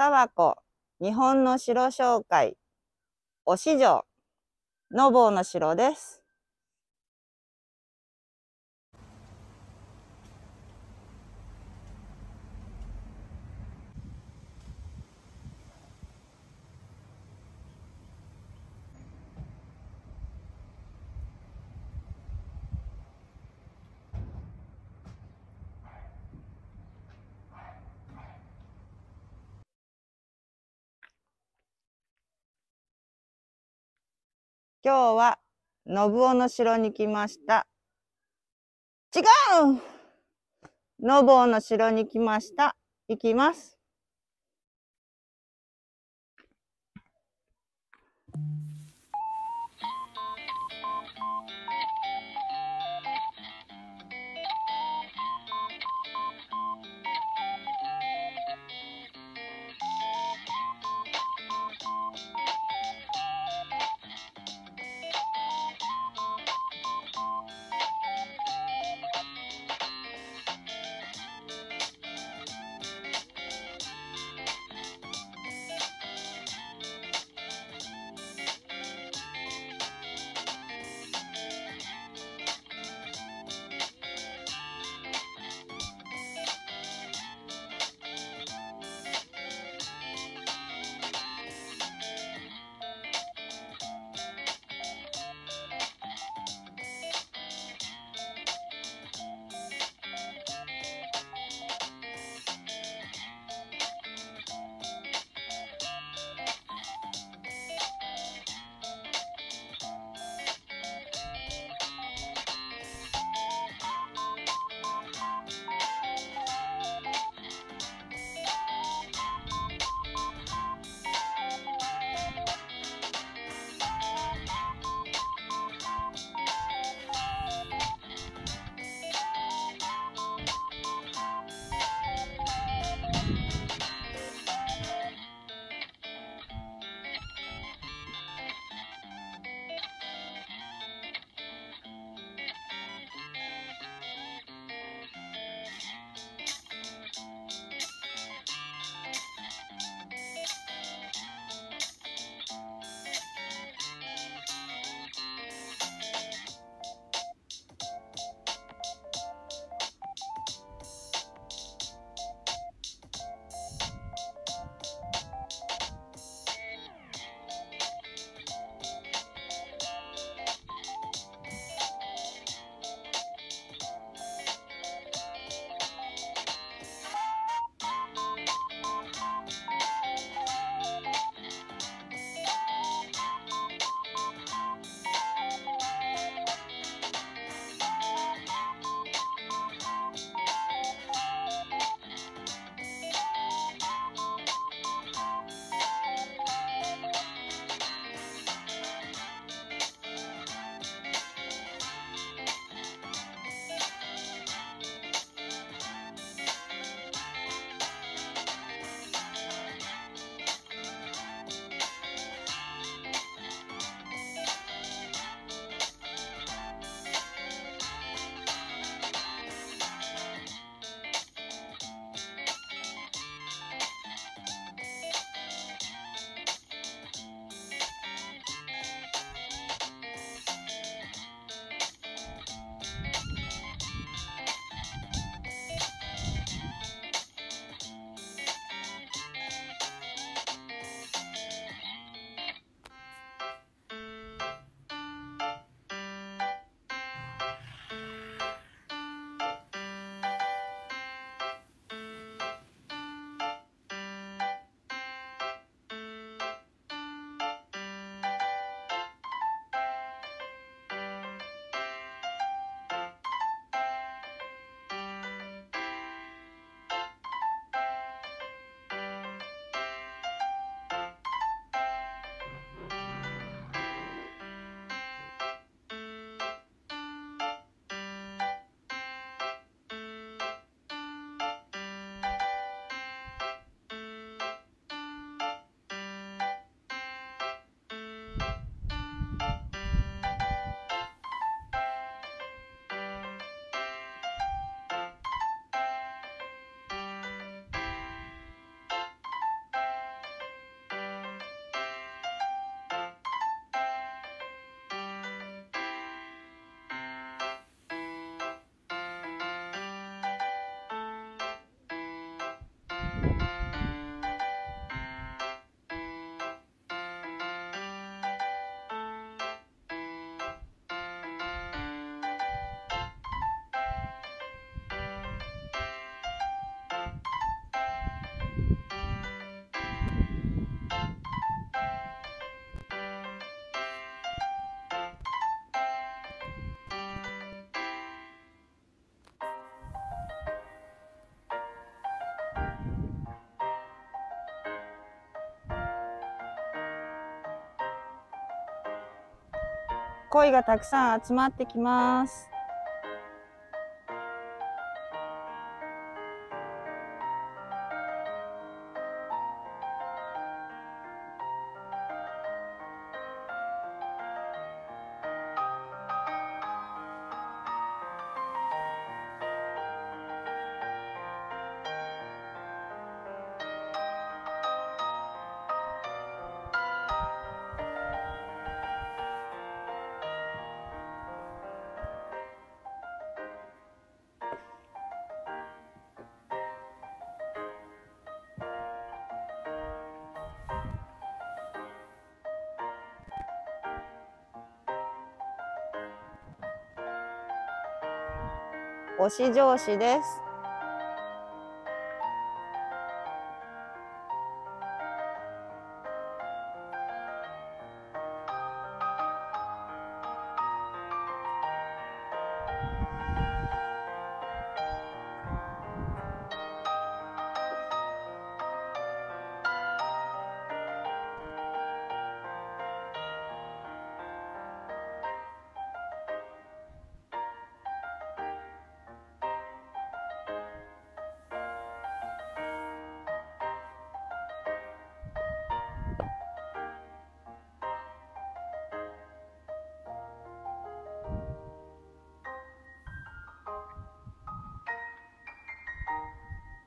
田和日本の城紹介、お市場、のぼうの城です。今日は、信夫の城に来ました。違う信夫の城に来ました。行きます。Bye. 恋がたくさん集まってきます。推し上司です。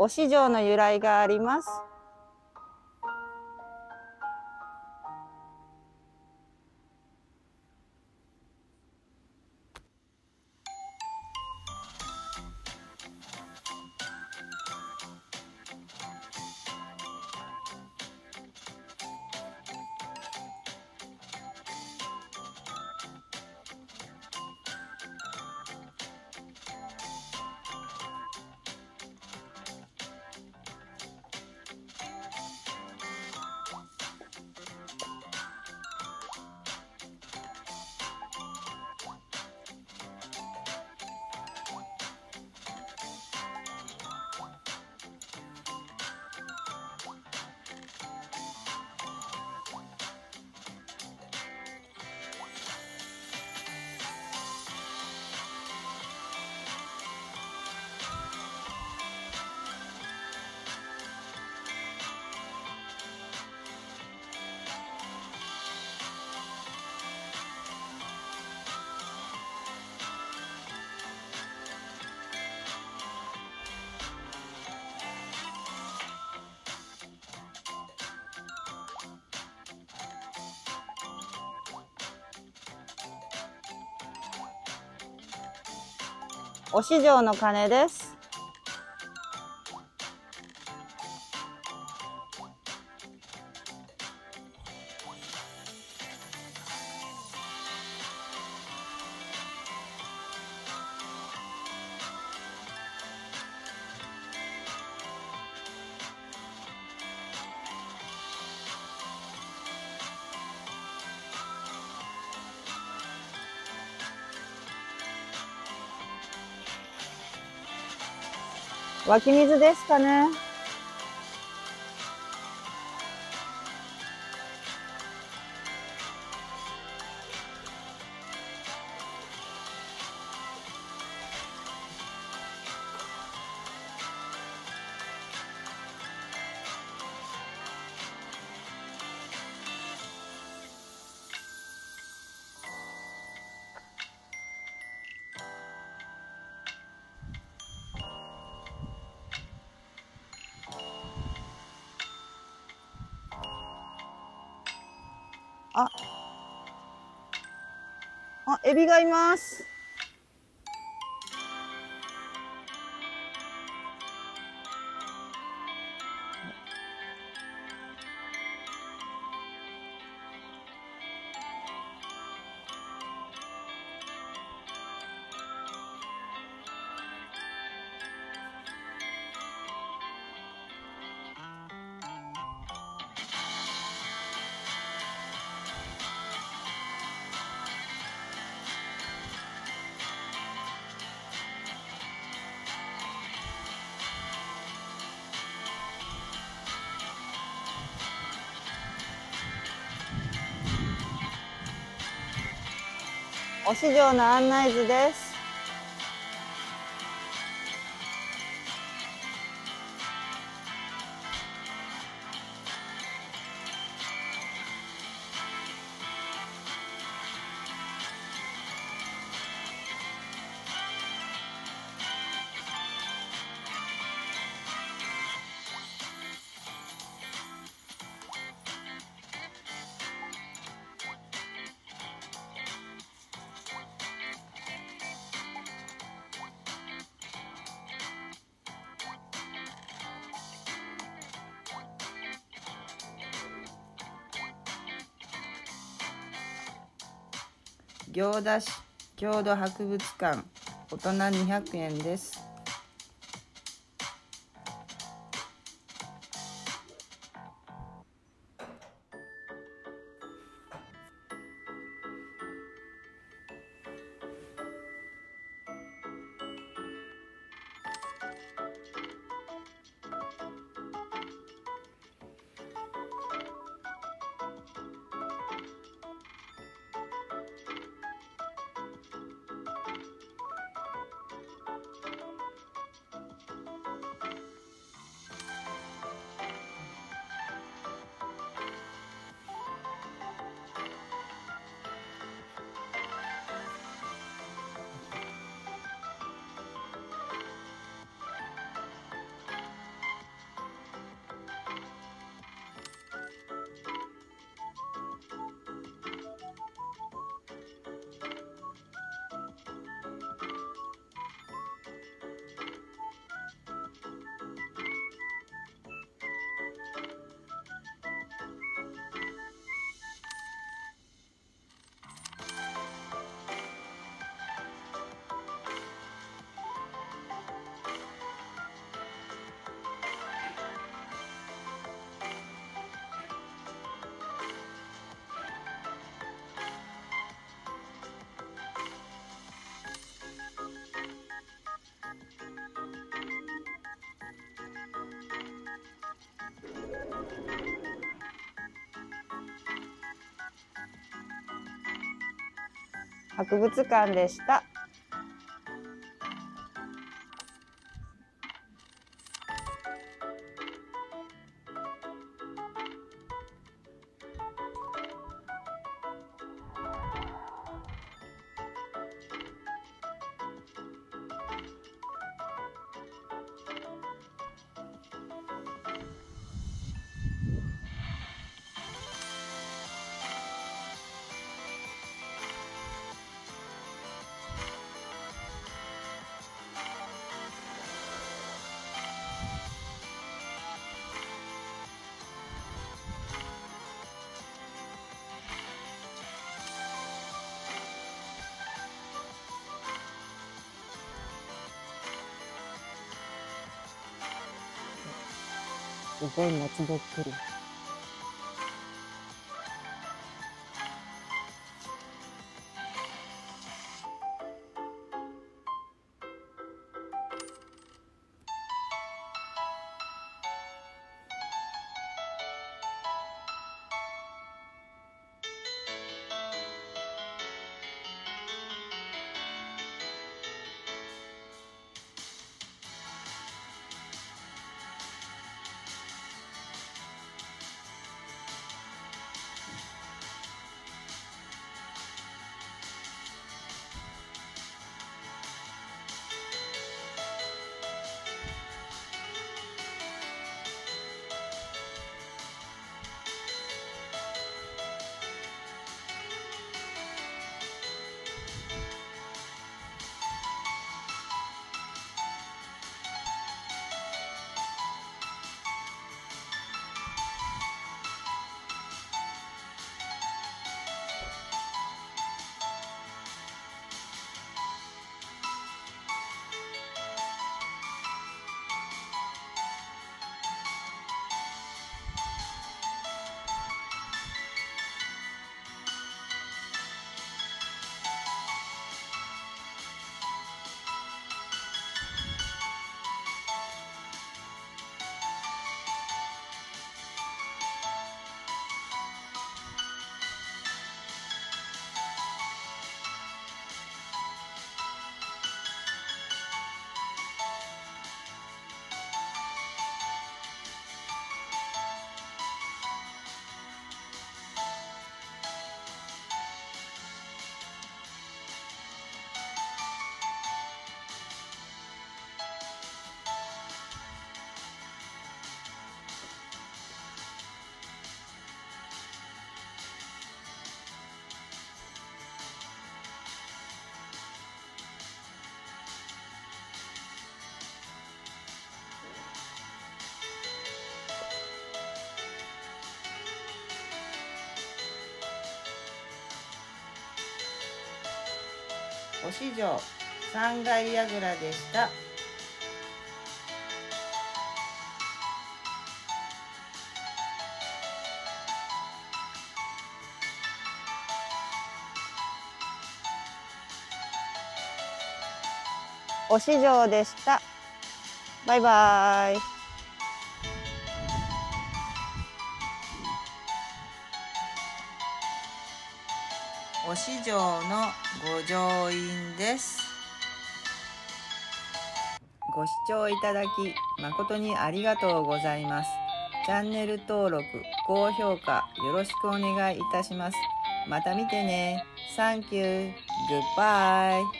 押し状の由来があります。押し状の鐘です。湧き水ですかね。あ、あ、エビがいます。お市場の案内図です。行田市郷土博物館大人200円です。博物館でした。Упал на тебя курю. 5市場三階櫓でした。お市場でした。バイバイ。お市場のご乗員です。ご視聴いただき誠にありがとうございます。チャンネル登録、高評価よろしくお願いいたします。また見てね。サンキュー。グッバイ。